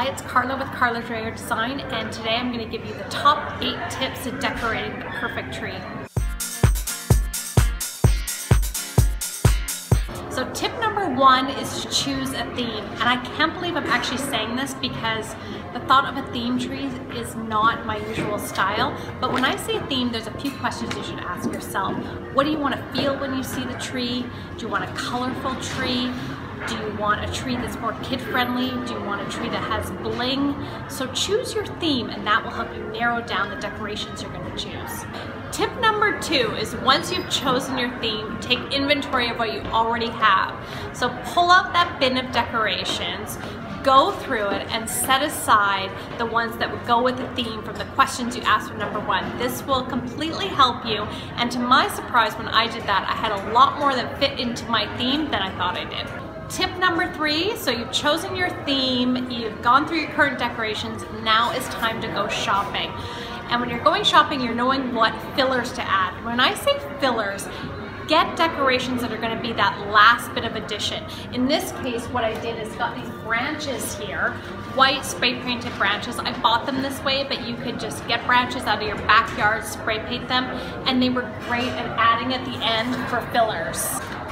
Hi, it's Karla with Karla Dreyer Design, and today I'm going to give you the top 8 tips to decorating the perfect tree. So tip number one is to choose a theme, and I can't believe I'm actually saying this because the thought of a theme tree is not my usual style, but when I say theme, there's a few questions you should ask yourself. What do you want to feel when you see the tree? Do you want a colorful tree? Do you want a tree that's more kid friendly? Do you want a tree that has bling? So choose your theme and that will help you narrow down the decorations you're gonna choose. Tip number two is once you've chosen your theme, take inventory of what you already have. So pull out that bin of decorations, go through it and set aside the ones that would go with the theme from the questions you asked for number one. This will completely help you and to my surprise when I did that I had a lot more that fit into my theme than I thought I did. Tip number three, so you've chosen your theme, you've gone through your current decorations, now is time to go shopping. And when you're going shopping, you're knowing what fillers to add. When I say fillers, get decorations that are gonna be that last bit of addition. In this case, what I did is got these branches here, white spray painted branches. I bought them this way, but you could just get branches out of your backyard, spray paint them, and they were great at adding at the end for fillers.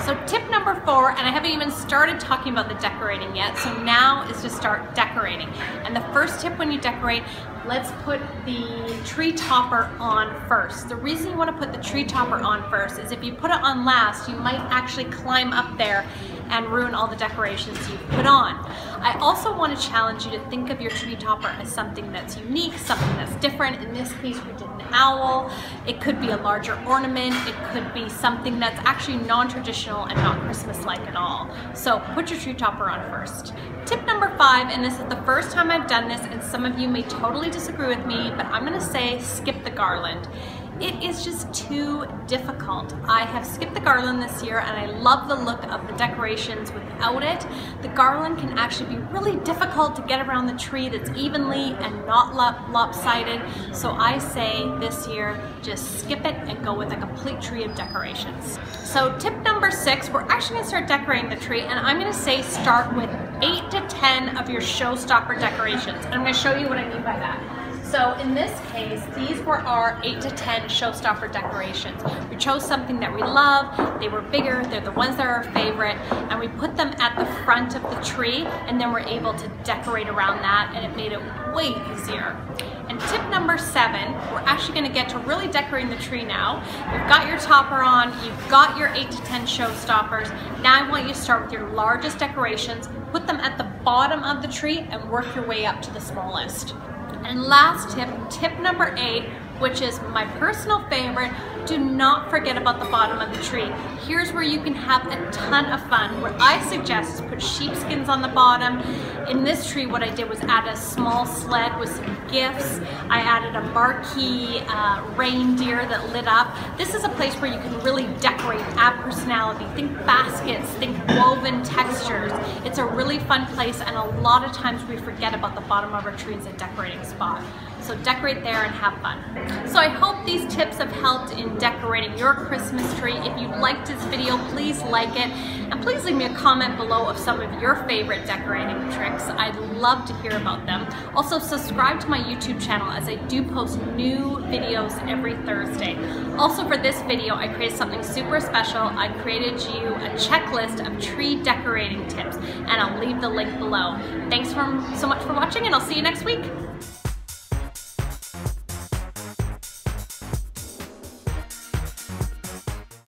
So tip number four, and I haven't even started talking about the decorating yet, so now is to start decorating. And the first tip when you decorate, let's put the tree topper on first. The reason you want to put the tree topper on first is if you put it on last, you might actually climb up there and ruin all the decorations you've put on. I also want to challenge you to think of your tree topper as something that's unique, something that's different. In this case, we did an owl. It could be a larger ornament. It could be something that's actually non-traditional and not Christmas-like at all. So put your tree topper on first. Tip number five, and this is the first time I've done this, and some of you may totally disagree with me, but I'm gonna say skip the garland. It is just too difficult. I have skipped the garland this year and I love the look of the decorations without it. The garland can actually be really difficult to get around the tree that's evenly and not lop lopsided. So I say this year, just skip it and go with a complete tree of decorations. So tip number six, we're actually gonna start decorating the tree and I'm gonna say start with eight to 10 of your showstopper decorations. And I'm gonna show you what I mean by that. So in this case, these were our 8 to 10 showstopper decorations. We chose something that we love, they were bigger, they're the ones that are our favorite, and we put them at the front of the tree, and then we're able to decorate around that, and it made it way easier. And tip number seven, we're actually gonna get to really decorating the tree now. You've got your topper on, you've got your 8 to 10 showstoppers. Now I want you to start with your largest decorations, put them at the bottom of the tree, and work your way up to the smallest. And last tip, tip number eight, which is my personal favorite, do not forget about the bottom of the tree. Here's where you can have a ton of fun. What I suggest is put sheepskins on the bottom. In this tree, what I did was add a small sled with some gifts. I added a marquee uh, reindeer that lit up. This is a place where you can really decorate, add personality. Think baskets, think woven textures. It's a really fun place and a lot of times we forget about the bottom of our tree as a decorating spot. So decorate there and have fun. So I hope these tips have helped in decorating your Christmas tree. If you liked this video, please like it. And please leave me a comment below of some of your favorite decorating tricks. I'd love to hear about them. Also subscribe to my YouTube channel as I do post new videos every Thursday. Also for this video, I created something super special. I created you a checklist of tree decorating tips and I'll leave the link below. Thanks for, so much for watching and I'll see you next week.